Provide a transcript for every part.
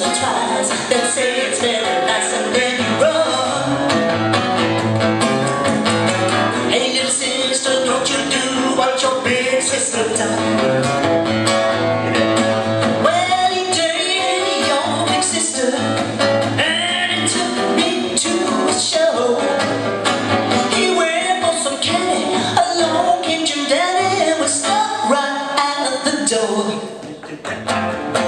once say it's better nice and then you run. Hey little sister, don't you do what your big sister. Well, he dated your big sister, and took me to a show. He went for some candy, stuck right out the door.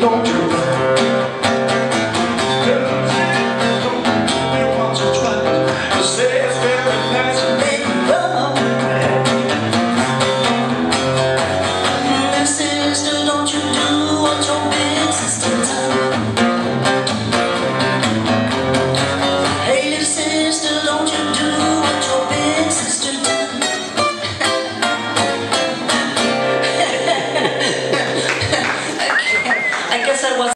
Don't you.